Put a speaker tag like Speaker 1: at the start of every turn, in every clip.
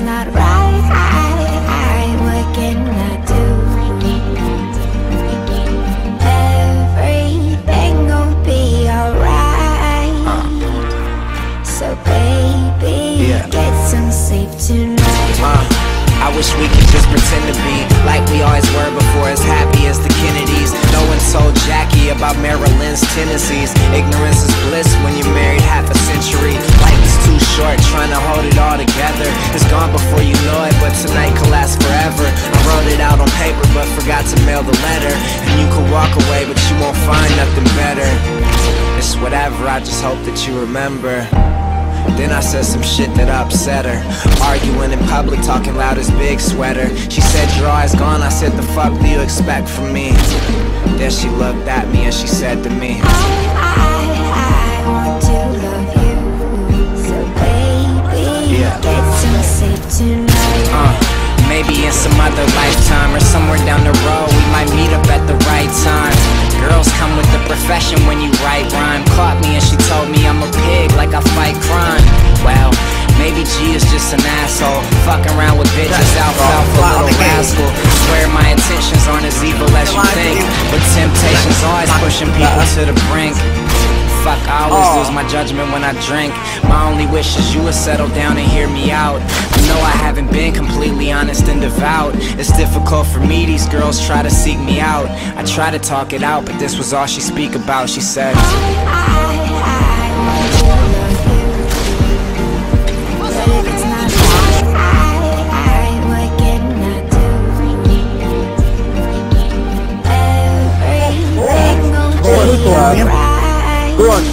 Speaker 1: feels not right. What can I do? Everything gon' be alright. So baby, yeah. get some sleep tonight.
Speaker 2: Mom, I wish we could just pretend to be Like we always were before as happy as the Kennedys. No one told Jackie about Marilyn's tendencies. Ignorance is bliss when you're married half a century. Out on paper, but forgot to mail the letter. And you could walk away, but you won't find nothing better. It's whatever, I just hope that you remember. Then I said some shit that upset her. Arguing in public, talking loud as big sweater. She said, You're always gone. I said, The fuck do you expect from me? Then she looked at me and she said to me, profession when you write rhyme. Caught me and she told me I'm a pig, like I fight crime. Well, maybe G is just an asshole, fucking around with bitches, alfalfa little rascal. Swear my intentions aren't as evil as you think, but temptation's always pushing people to the brink. Fuck, I always oh. lose my judgment when I drink. My only wish is you would settle down and hear me out. I know I haven't been completely honest and devout. It's difficult for me, these girls try to seek me out. I try to talk it out, but this was all she speak about. She said,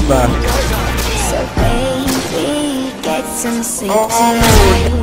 Speaker 1: ba? So baby, get some sleep Oh. tonight.